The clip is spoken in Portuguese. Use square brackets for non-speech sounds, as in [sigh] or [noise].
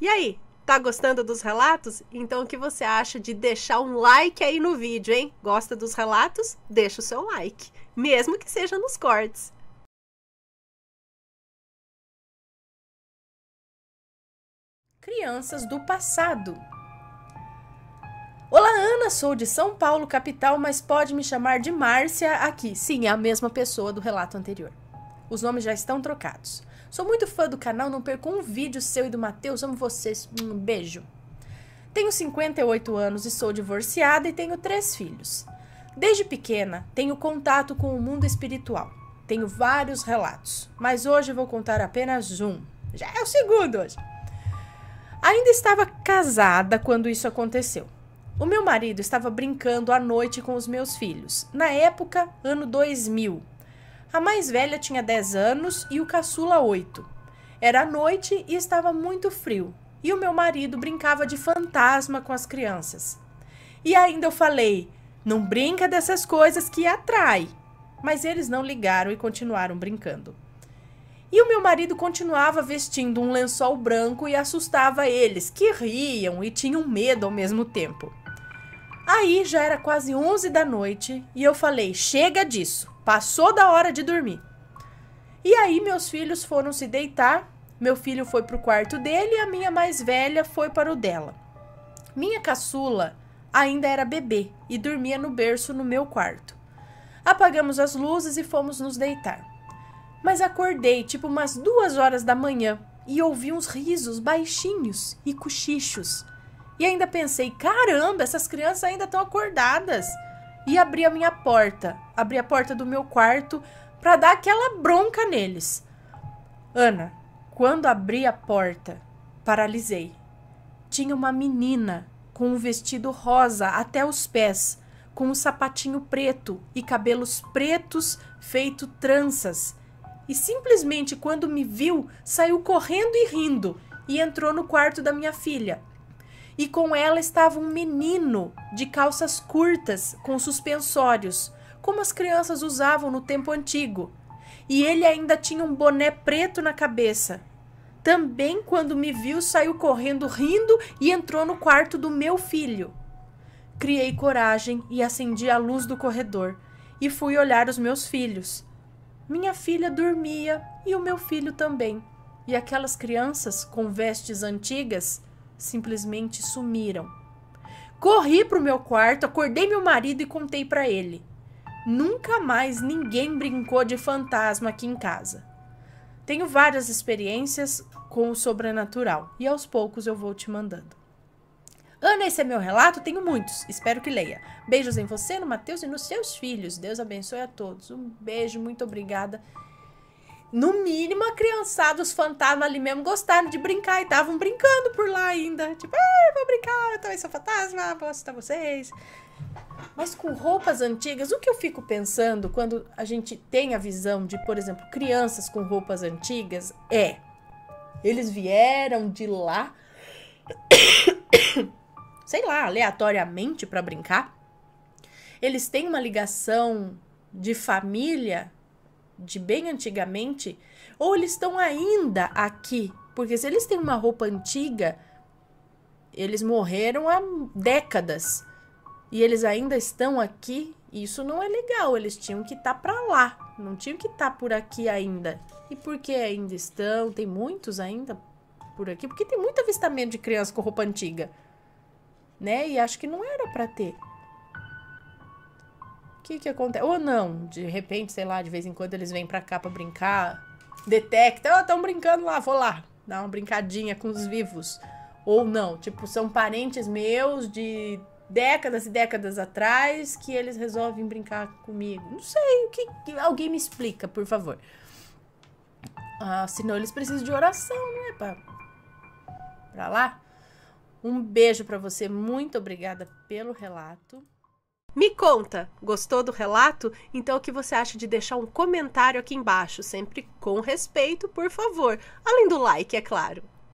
E aí, tá gostando dos relatos? Então o que você acha de deixar um like aí no vídeo, hein? Gosta dos relatos? Deixa o seu like, mesmo que seja nos cortes. Crianças do passado. Olá, Ana, sou de São Paulo, capital, mas pode me chamar de Márcia aqui. Sim, é a mesma pessoa do relato anterior. Os nomes já estão trocados. Sou muito fã do canal, não perco um vídeo seu e do Matheus. Amo vocês. Um beijo. Tenho 58 anos e sou divorciada e tenho três filhos. Desde pequena, tenho contato com o mundo espiritual. Tenho vários relatos, mas hoje vou contar apenas um. Já é o segundo hoje. Ainda estava casada quando isso aconteceu. O meu marido estava brincando à noite com os meus filhos. Na época, ano 2000. A mais velha tinha 10 anos e o caçula 8. Era noite e estava muito frio. E o meu marido brincava de fantasma com as crianças. E ainda eu falei: não brinca dessas coisas que atrai. Mas eles não ligaram e continuaram brincando. E o meu marido continuava vestindo um lençol branco e assustava eles, que riam e tinham medo ao mesmo tempo. Aí já era quase 11 da noite e eu falei: chega disso, passou da hora de dormir. E aí meus filhos foram se deitar. Meu filho foi para o quarto dele e a minha mais velha foi para o dela. Minha caçula ainda era bebê e dormia no berço no meu quarto. Apagamos as luzes e fomos nos deitar. Mas acordei tipo umas duas horas da manhã e ouvi uns risos baixinhos e cochichos. E ainda pensei: caramba, essas crianças ainda estão acordadas. E abri a minha porta, abri a porta do meu quarto para dar aquela bronca neles. Ana, quando abri a porta, paralisei. Tinha uma menina com um vestido rosa até os pés, com um sapatinho preto e cabelos pretos feito tranças. E simplesmente quando me viu, saiu correndo e rindo e entrou no quarto da minha filha e com ela estava um menino de calças curtas com suspensórios, como as crianças usavam no tempo antigo. E ele ainda tinha um boné preto na cabeça. Também, quando me viu, saiu correndo rindo e entrou no quarto do meu filho. Criei coragem e acendi a luz do corredor e fui olhar os meus filhos. Minha filha dormia e o meu filho também. E aquelas crianças com vestes antigas simplesmente sumiram. Corri para o meu quarto, acordei meu marido e contei para ele. Nunca mais ninguém brincou de fantasma aqui em casa. Tenho várias experiências com o sobrenatural e aos poucos eu vou te mandando. Ana, esse é meu relato, tenho muitos. Espero que leia. Beijos em você, no Mateus e nos seus filhos. Deus abençoe a todos. Um beijo, muito obrigada no mínimo, a criançada, os fantasmas ali mesmo gostaram de brincar e estavam brincando por lá ainda. Tipo, ah, vou brincar, eu também sou fantasma, vou assustar vocês. Mas com roupas antigas, o que eu fico pensando quando a gente tem a visão de, por exemplo, crianças com roupas antigas é: eles vieram de lá, [coughs] sei lá, aleatoriamente para brincar. Eles têm uma ligação de família de bem antigamente, ou eles estão ainda aqui. Porque se eles têm uma roupa antiga, eles morreram há décadas e eles ainda estão aqui. Isso não é legal. Eles tinham que estar tá para lá, não tinham que estar tá por aqui ainda. E por que ainda estão? Tem muitos ainda por aqui, porque tem muito avistamento de criança com roupa antiga, né? E acho que não era para ter que que acontece? Ou não, de repente, sei lá, de vez em quando eles vêm pra cá pra brincar, detecta, oh, estão brincando lá, vou lá, dar uma brincadinha com os vivos. Ou não, tipo, são parentes meus de décadas e décadas atrás que eles resolvem brincar comigo. Não sei, o que alguém me explica, por favor. Ah, senão eles precisam de oração, não é pra, pra lá? Um beijo para você, muito obrigada pelo relato. Me conta, gostou do relato? Então o que você acha de deixar um comentário aqui embaixo, sempre com respeito, por favor, além do like, é claro.